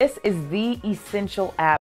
This is the essential app.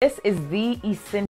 This is the essential